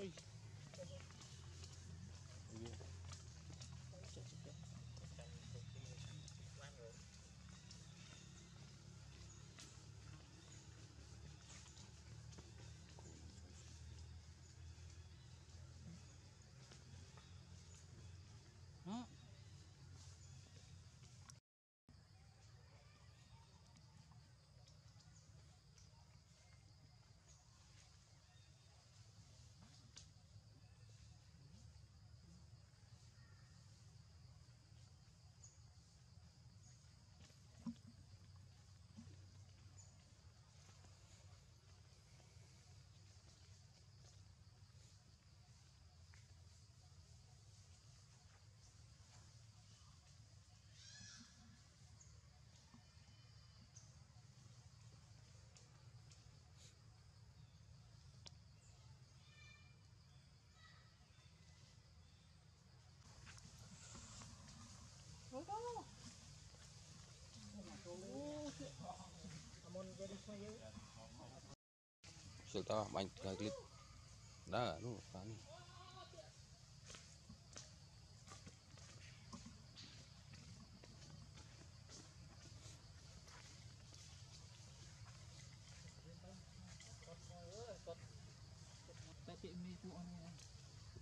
Bye. sự to mạnh cái clip. Đó nó phản Hãy subscribe cho kênh Ghiền Mì Gõ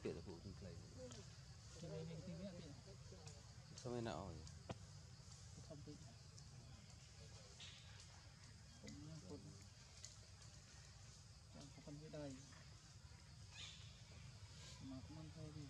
Để không bỏ lỡ những video hấp dẫn ทำไมน่าอ่อยผมไม่คนยังคนไม่ได้มาขมันเท่าดี